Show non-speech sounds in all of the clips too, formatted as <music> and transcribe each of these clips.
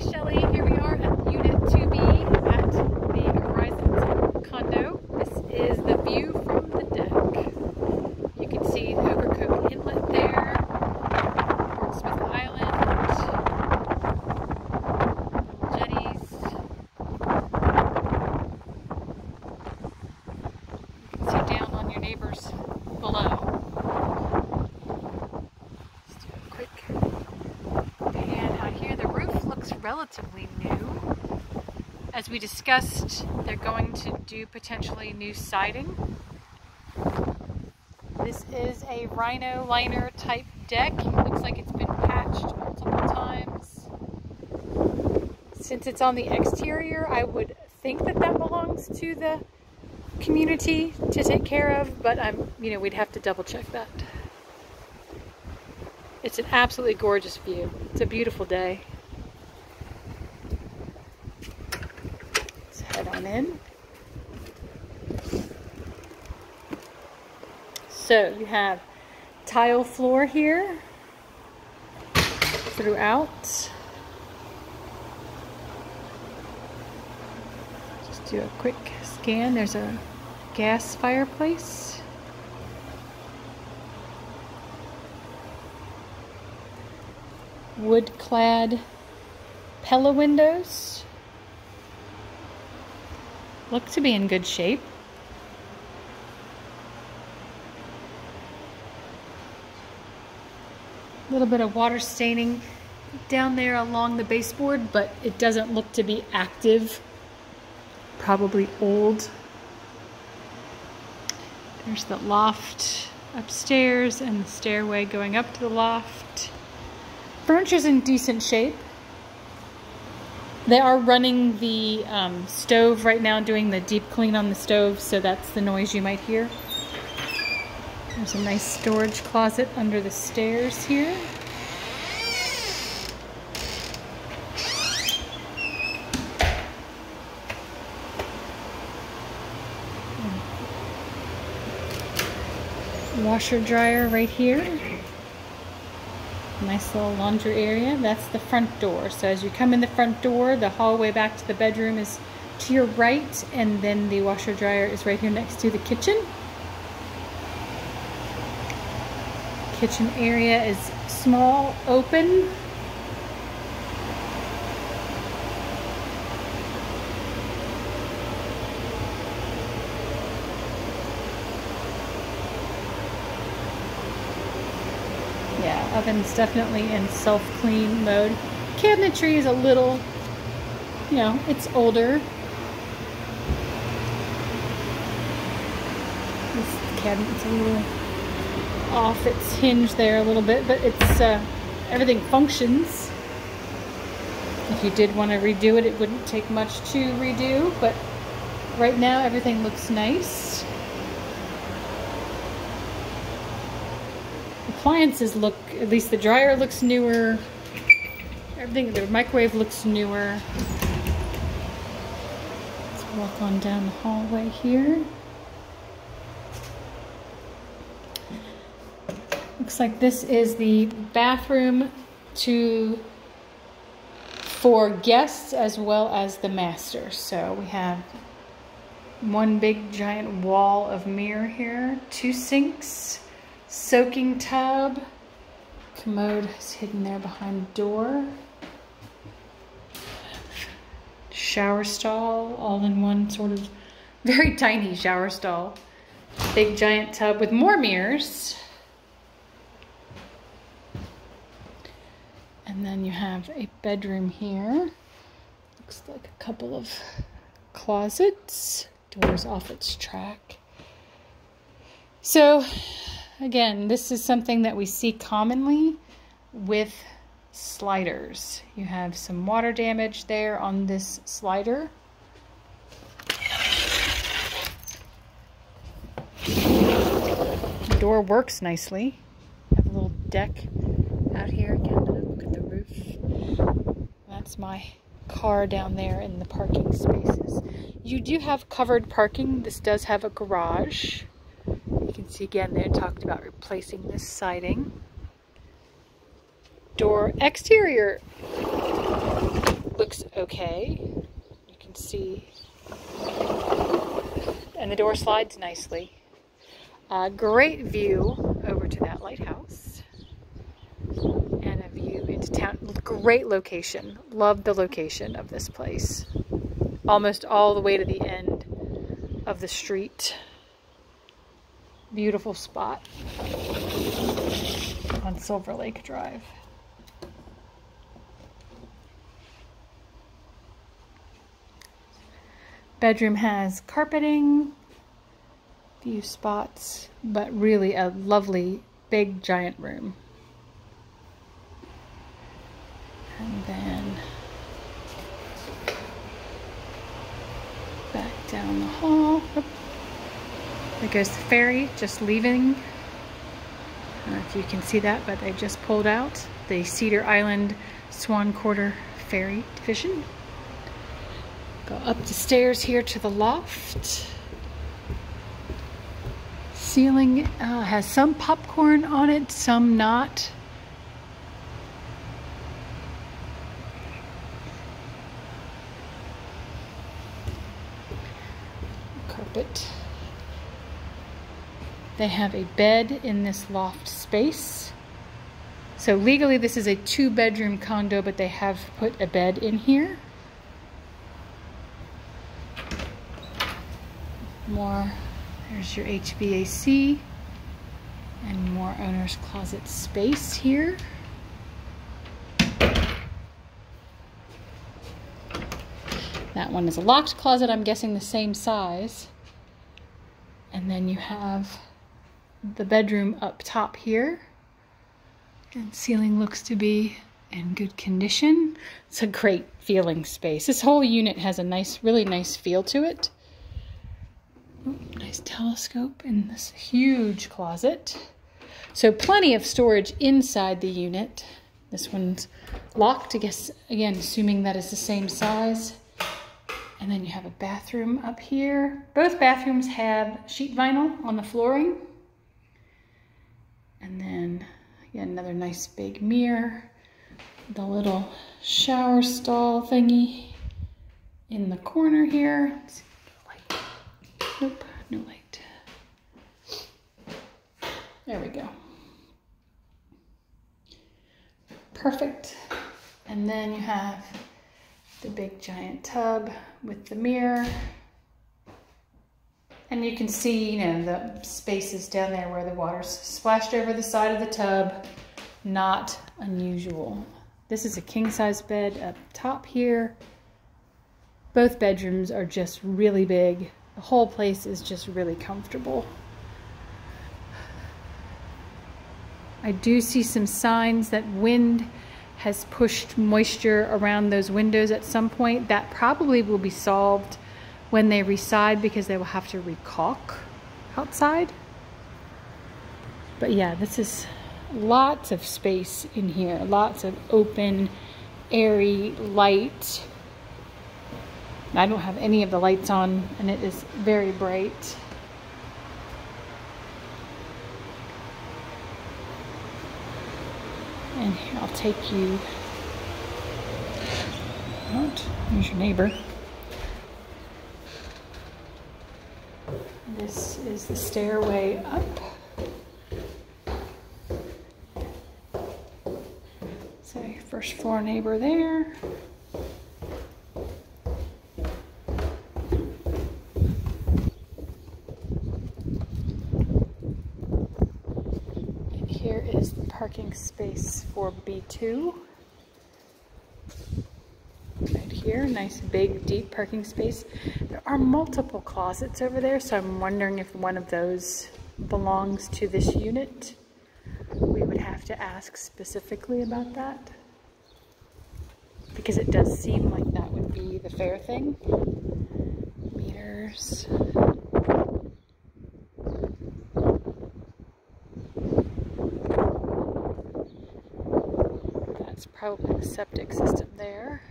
Shelly, here we are at Unit 2B at the Horizons condo. This is the view from the deck. You can see Ocracoke Inlet there, Portsmouth Island, jetties. You can see down on your neighbors below. Let's do a quick pan out here. The roof looks relatively new. As we discussed, they're going to do potentially new siding. This is a rhino liner type deck. Looks like it's been patched multiple times. Since it's on the exterior, I would think that that belongs to the community to take care of, but I'm, you know, we'd have to double check that. It's an absolutely gorgeous view. It's a beautiful day. Let's head on in. So you have tile floor here throughout. Just do a quick scan. There's a gas fireplace. Wood clad Pella windows. Look to be in good shape. A little bit of water staining down there along the baseboard, but it doesn't look to be active. Probably old. There's the loft upstairs and the stairway going up to the loft. Furniture's in decent shape. They are running the um, stove right now, doing the deep clean on the stove, so that's the noise you might hear. There's a nice storage closet under the stairs here. Washer dryer right here. Nice little laundry area. That's the front door. So as you come in the front door, the hallway back to the bedroom is to your right, and then the washer dryer is right here next to the kitchen. Kitchen area is small, open. Yeah, oven's definitely in self-clean mode. Cabinetry is a little, you know, it's older. This cabinet's a little off its hinge there a little bit, but it's uh, everything functions. If you did want to redo it, it wouldn't take much to redo, but right now everything looks nice. Appliances look, at least the dryer looks newer. Everything, the microwave looks newer. Let's walk on down the hallway here. Looks like this is the bathroom to for guests as well as the master. So we have one big giant wall of mirror here, two sinks, soaking tub, commode is hidden there behind the door, shower stall, all in one sort of <laughs> very tiny shower stall, big giant tub with more mirrors. And then you have a bedroom here. Looks like a couple of closets. Doors off its track. So, again, this is something that we see commonly with sliders. You have some water damage there on this slider. The door works nicely. Have a little deck out here again look at the roof. That's my car down there in the parking spaces. You do have covered parking. This does have a garage. You can see again they talked about replacing this siding. Door exterior looks okay. You can see, and the door slides nicely. Great view over to that lighthouse and a view into town. Great location. Love the location of this place. Almost all the way to the end of the street. Beautiful spot on Silver Lake Drive. Bedroom has carpeting, few spots, but really a lovely big giant room. And then back down the hall. Oop. There goes the ferry, just leaving. I don't know if you can see that, but they just pulled out the Cedar Island Swan Quarter Ferry Division. Go up the stairs here to the loft. Ceiling uh, has some popcorn on it, some not. Carpet. They have a bed in this loft space. So legally this is a two bedroom condo, but they have put a bed in here. more, there's your HVAC and more owner's closet space here. That one is a locked closet, I'm guessing the same size. And then you have the bedroom up top here. And ceiling looks to be in good condition. It's a great feeling space. This whole unit has a nice, really nice feel to it. Nice telescope in this huge closet. So plenty of storage inside the unit. This one's locked, I guess, again, assuming that is the same size. And then you have a bathroom up here. Both bathrooms have sheet vinyl on the flooring. And then, again, another nice big mirror. The little shower stall thingy in the corner here. Nope, no light. There we go. Perfect. And then you have the big giant tub with the mirror. And you can see, you know, the spaces down there where the water's splashed over the side of the tub. Not unusual. This is a king size bed up top here. Both bedrooms are just really big. The whole place is just really comfortable. I do see some signs that wind has pushed moisture around those windows at some point. That probably will be solved when they reside because they will have to recaulk outside. But yeah, this is lots of space in here. Lots of open, airy light. I don't have any of the lights on and it is very bright. And here, I'll take you out. Here's your neighbor. This is the stairway up. So first floor neighbor there. Here is the parking space for B2. Here, nice big deep parking space. There are multiple closets over there, so I'm wondering if one of those belongs to this unit. We would have to ask specifically about that because it does seem like that would be the fair thing. Meters. That's probably the septic system there.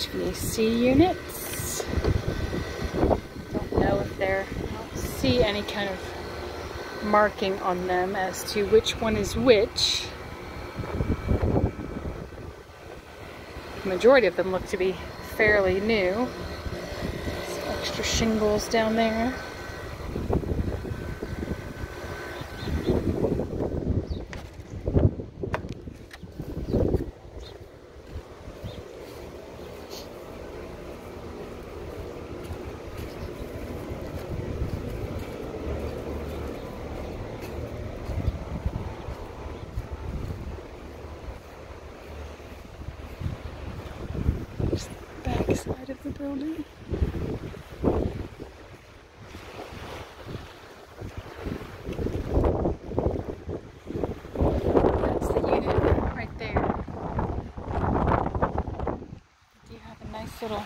HVAC units. Don't know if they're, I don't see any kind of marking on them as to which one is which. The majority of them look to be fairly new. Some extra shingles down there. back side of the building. That's the unit right there. You have a nice little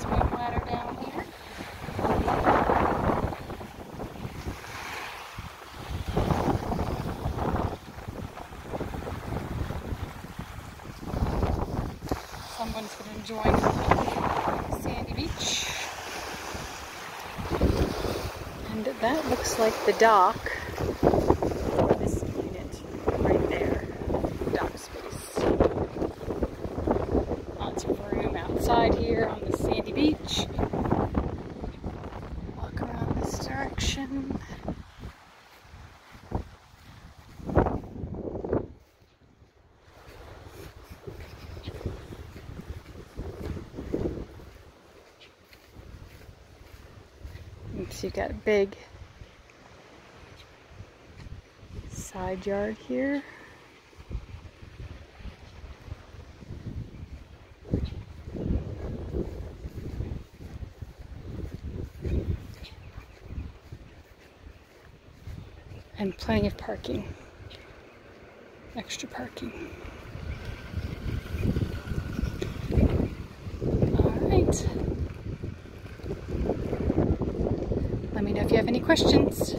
swing ladder down here. Someone's been enjoying Sandy Beach. And that looks like the dock for this unit right there. Dock space. Lots of room outside here on the sandy beach. Walk around this direction. Got big side yard here. And plenty of parking. Extra parking. Alright. Let me know if you have any questions.